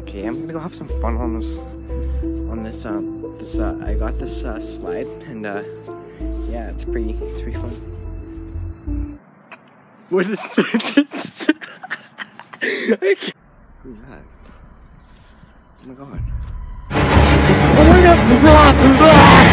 Okay, I'm gonna go have some fun on this. On this, um, this, uh, I got this uh, slide, and uh, yeah, it's pretty, it's pretty fun. What is this? Who's that? Oh my god. Oh my god!